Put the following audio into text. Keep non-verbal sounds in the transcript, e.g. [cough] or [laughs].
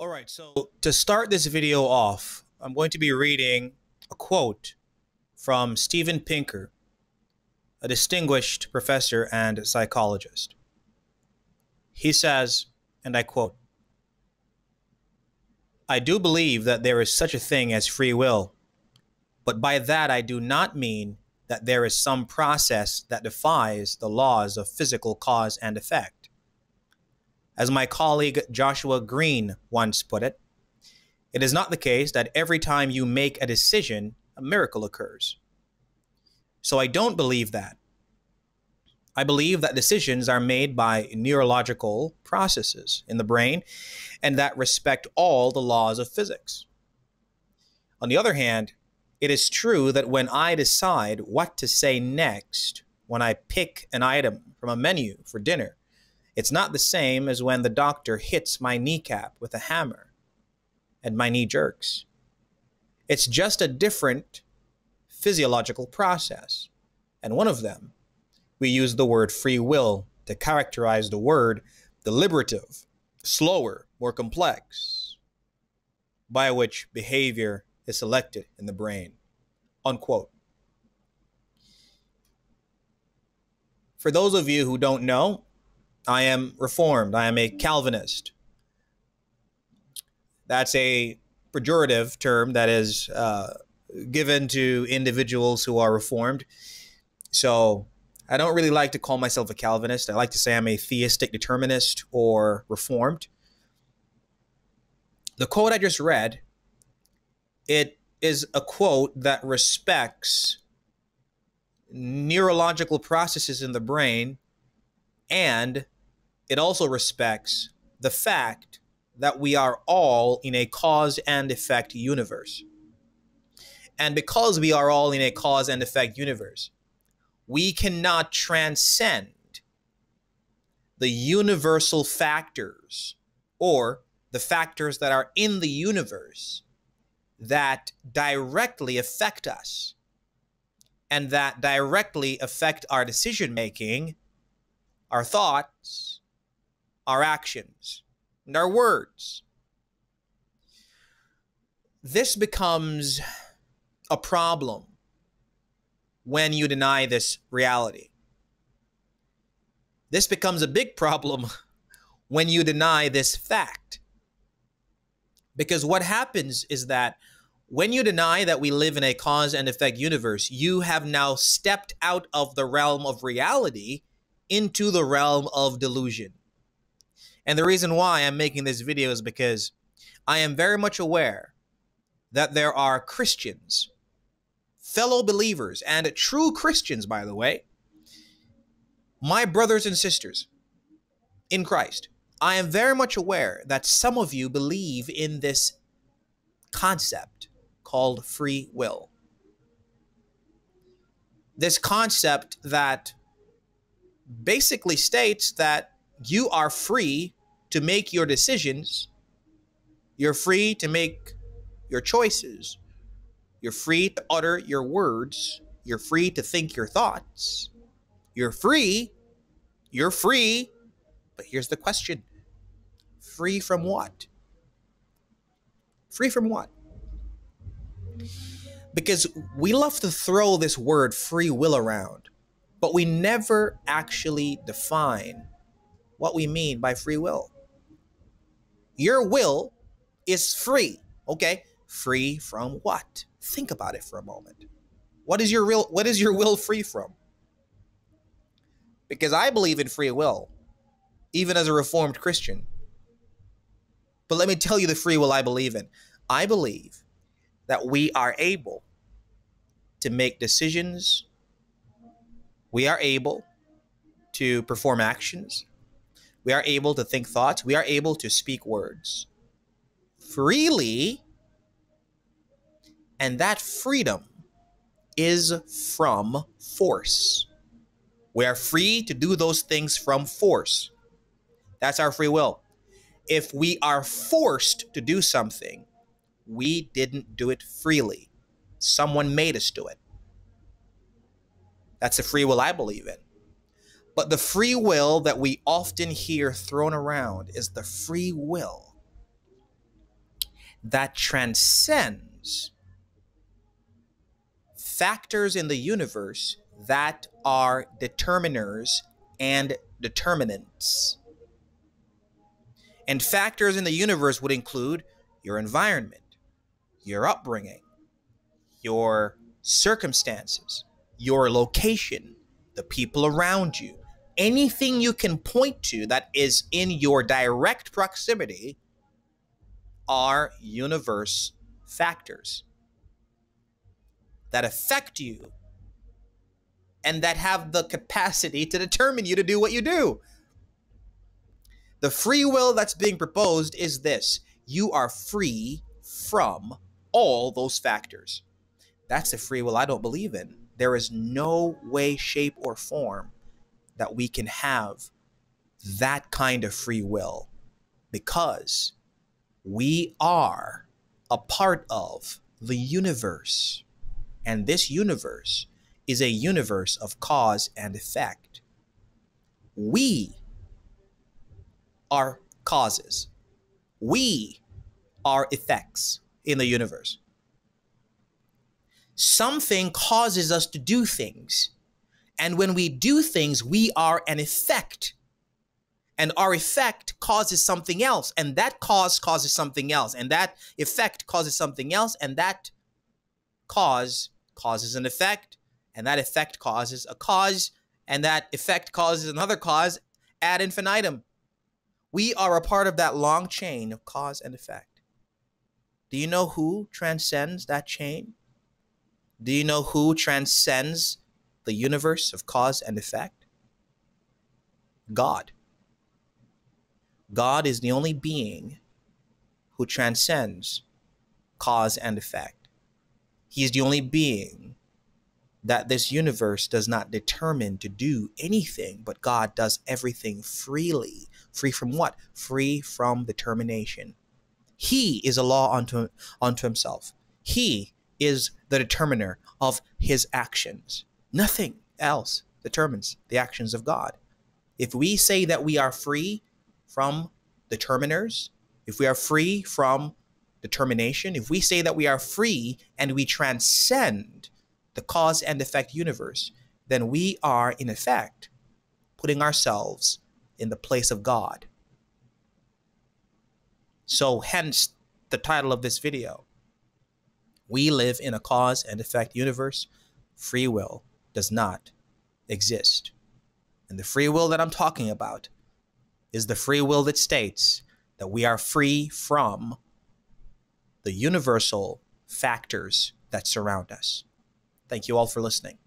All right, so to start this video off, I'm going to be reading a quote from Steven Pinker, a distinguished professor and psychologist. He says, and I quote, I do believe that there is such a thing as free will, but by that I do not mean that there is some process that defies the laws of physical cause and effect. As my colleague Joshua Greene once put it, it is not the case that every time you make a decision, a miracle occurs. So I don't believe that. I believe that decisions are made by neurological processes in the brain and that respect all the laws of physics. On the other hand, it is true that when I decide what to say next, when I pick an item from a menu for dinner, it's not the same as when the doctor hits my kneecap with a hammer and my knee jerks. It's just a different physiological process. And one of them, we use the word free will to characterize the word deliberative, slower, more complex, by which behavior is selected in the brain. Unquote. For those of you who don't know, I am reformed. I am a Calvinist. That's a pejorative term that is uh, given to individuals who are reformed. So I don't really like to call myself a Calvinist. I like to say I'm a theistic determinist or reformed. The quote I just read, it is a quote that respects neurological processes in the brain and it also respects the fact that we are all in a cause and effect universe. And because we are all in a cause and effect universe, we cannot transcend the universal factors or the factors that are in the universe that directly affect us and that directly affect our decision making, our thoughts, our actions, and our words. This becomes a problem when you deny this reality. This becomes a big problem [laughs] when you deny this fact. Because what happens is that when you deny that we live in a cause and effect universe, you have now stepped out of the realm of reality into the realm of delusion. And the reason why I'm making this video is because I am very much aware that there are Christians, fellow believers, and true Christians, by the way, my brothers and sisters in Christ. I am very much aware that some of you believe in this concept called free will. This concept that basically states that you are free to make your decisions. You're free to make your choices. You're free to utter your words. You're free to think your thoughts. You're free. You're free. But here's the question free from what? Free from what? Because we love to throw this word free will around, but we never actually define what we mean by free will. Your will is free, okay? Free from what? Think about it for a moment. What is your real what is your will free from? Because I believe in free will, even as a reformed Christian. But let me tell you the free will I believe in. I believe that we are able to make decisions. We are able to perform actions. We are able to think thoughts. We are able to speak words freely. And that freedom is from force. We are free to do those things from force. That's our free will. If we are forced to do something, we didn't do it freely. Someone made us do it. That's the free will I believe in. But the free will that we often hear thrown around is the free will that transcends factors in the universe that are determiners and determinants. And factors in the universe would include your environment, your upbringing, your circumstances, your location, the people around you, anything you can point to that is in your direct proximity are universe factors that affect you and that have the capacity to determine you to do what you do. The free will that's being proposed is this you are free from all those factors. That's a free will I don't believe in. There is no way, shape, or form that we can have that kind of free will because we are a part of the universe. And this universe is a universe of cause and effect. We are causes, we are effects in the universe. Something causes us to do things. And when we do things, we are an effect. And our effect causes something else. And that cause causes something else. And that effect causes something else. And that cause causes an effect. And that effect causes a cause. And that effect causes another cause. Ad infinitum. We are a part of that long chain of cause and effect. Do you know who transcends that chain? Do you know who transcends the universe of cause and effect god God is the only being who transcends cause and effect. He is the only being that this universe does not determine to do anything, but God does everything freely. Free from what? Free from determination. He is a law unto, unto himself. He is the determiner of his actions. Nothing else determines the actions of God. If we say that we are free from determiners, if we are free from determination, if we say that we are free and we transcend the cause and effect universe, then we are, in effect, putting ourselves in the place of God. So, hence the title of this video. We live in a cause and effect universe. Free will does not exist. And the free will that I'm talking about is the free will that states that we are free from the universal factors that surround us. Thank you all for listening.